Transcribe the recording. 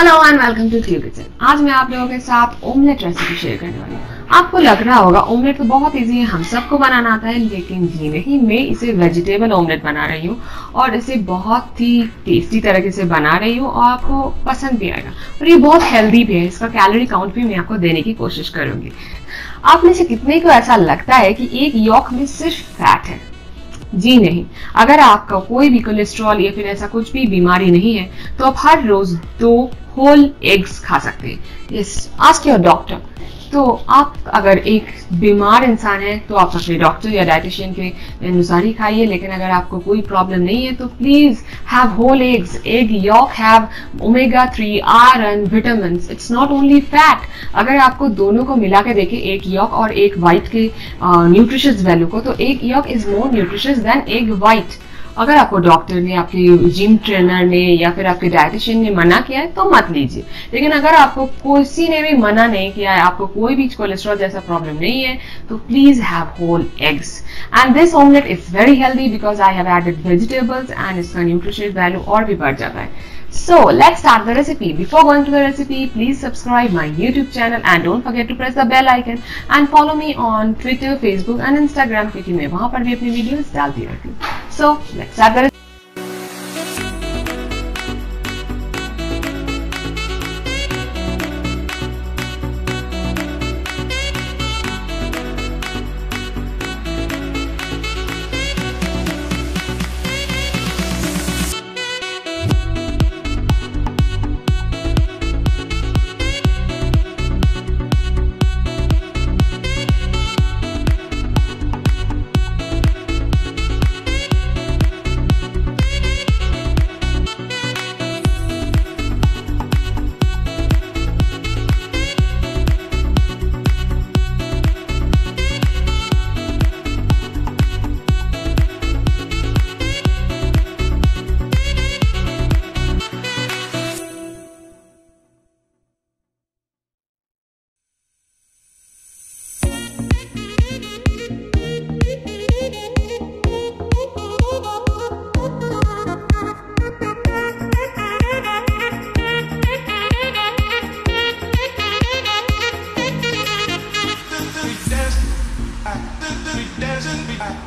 Hello and welcome to the kitchen आज मैं आप लोगों के साथ ओमलेट रेसिपी शेयर करने वाली हूँ। आपको लग रहा होगा ओमलेट तो बहुत इजी है, हम सबको बनाना आता है, लेकिन जी नहीं, मैं इसे वेजिटेबल ओमलेट बना रही हूँ और इसे बहुत ही टेस्टी तरीके से बना रही हूँ और आपको पसंद भी आएगा। और ये बहुत हेल्दी भी है, इसका कैलोरी काउंट भी मैं आपको देने की कोशिश करूँगी। आप में से कितने को ऐसा लगता है कि एक यॉक में सिर्फ़ फैट है? जी नहीं, अगर आपका कोई भी कोलेस्ट्रॉल या फिर ऐसा कुछ भी बीमारी नहीं है तो आप हर रोज दो होल एग्स खा सकते हैं। यस योर डॉक्टर तो आप अगर एक बीमार इंसान है तो आप अपने डॉक्टर या डाइटिशियन के अनुसार ही खाइए, लेकिन अगर आपको कोई प्रॉब्लम नहीं है तो please have whole eggs egg yolk have omega three iron vitamin it's not only fat अगर आपको दोनों को मिला के देखें, एक यॉक और एक वाइट के न्यूट्रिशियस वैल्यू को तो एक yolk is more nutritious than egg white अगर आपको डॉक्टर ने, आपके जिम ट्रेनर ने या फिर आपके डायटिशियन ने मना किया है तो मत लीजिए। लेकिन अगर आपको किसी ने भी मना नहीं किया है, आपको कोई भी कोलेस्ट्रॉल जैसा प्रॉब्लम नहीं है तो please have whole eggs and this omelette is very healthy because I have added vegetables and इसका न्यूट्रिशन वैल्यू और भी बढ़ जाता है। So let's start the recipe. Before going to the recipe, please subscribe my YouTube channel and don't forget to press the bell icon and follow me on Twitter, Facebook and Instagram क्योंकि मैं वहां पर भी अपनी videos डालती रहती हूँ. So let's start the recipe.